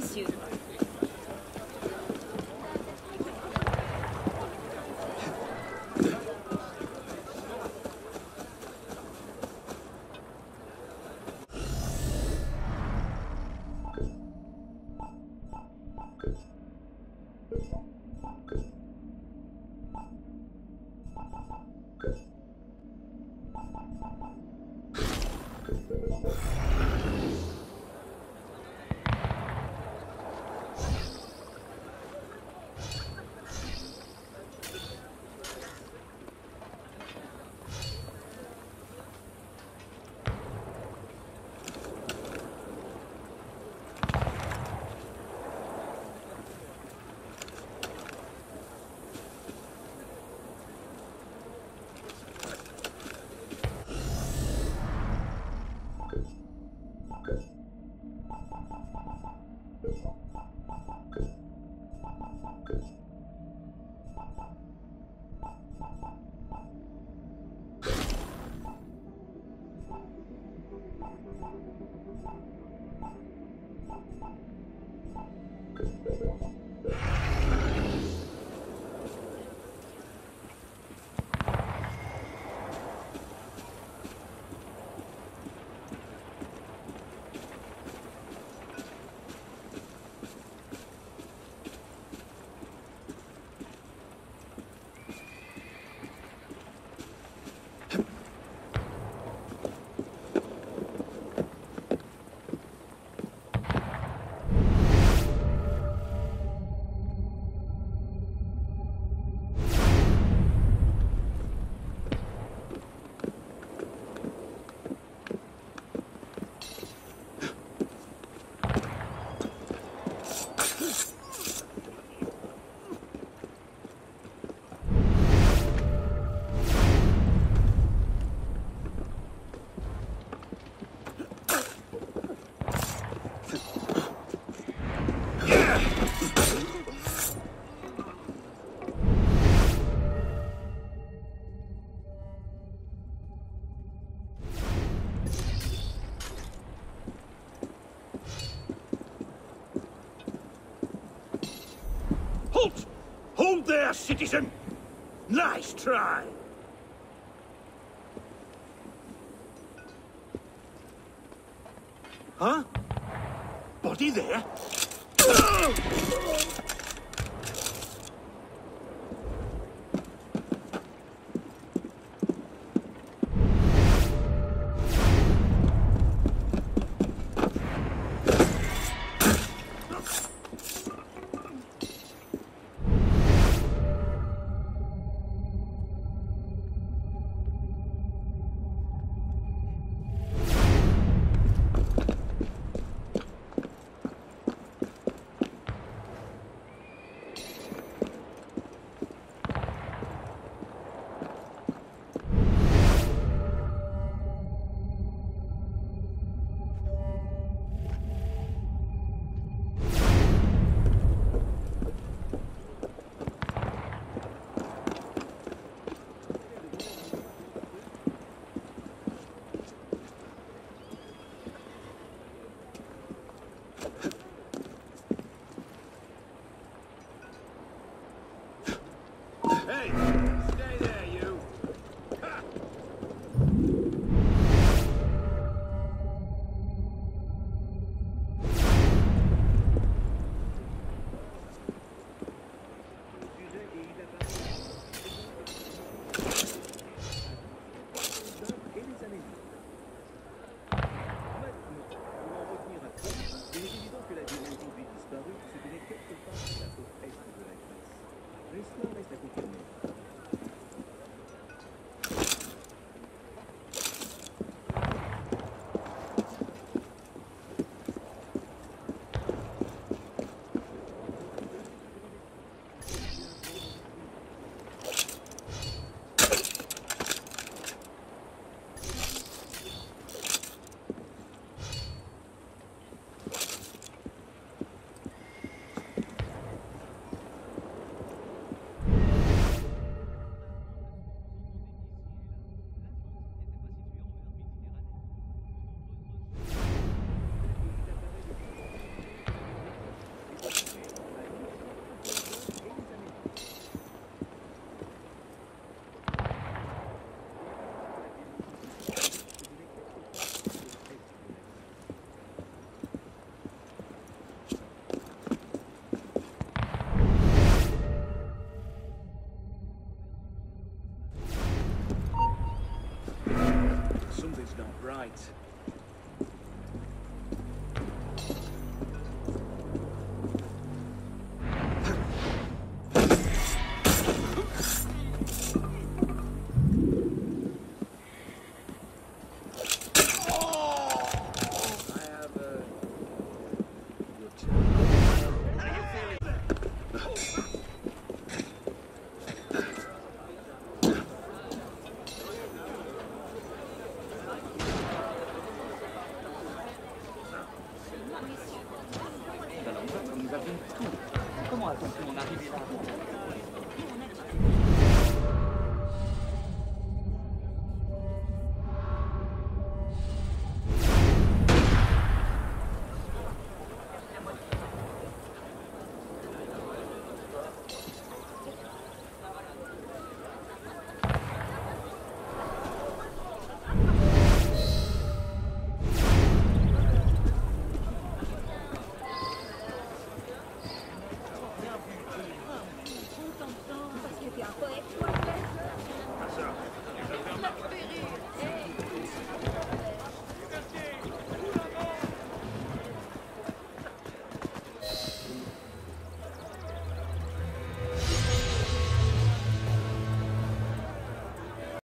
miss you. Halt! Hold there, citizen! Nice try! Huh? Body there? Right. Comment a-t-on en arriver là?